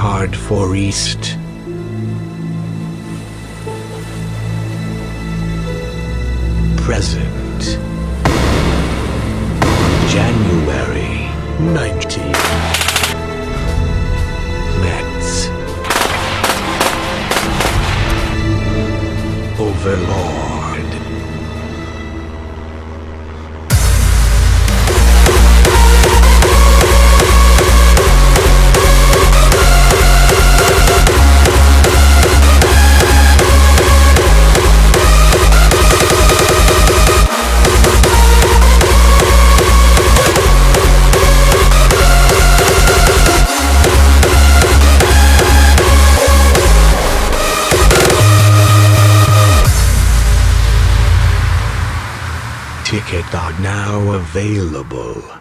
card for East. Present. January 19. Mets. Overlord. Ticket are now available.